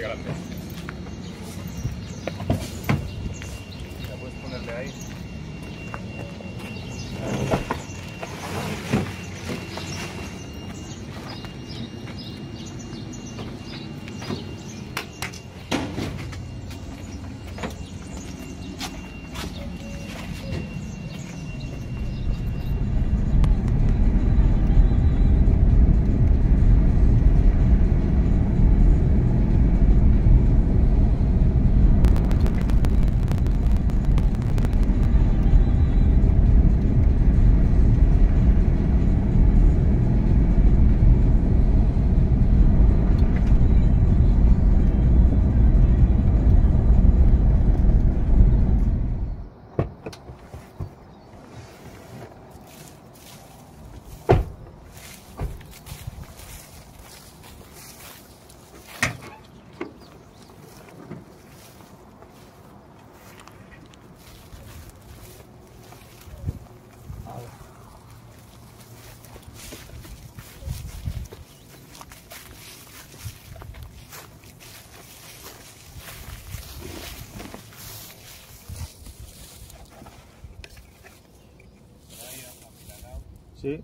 grande. c'est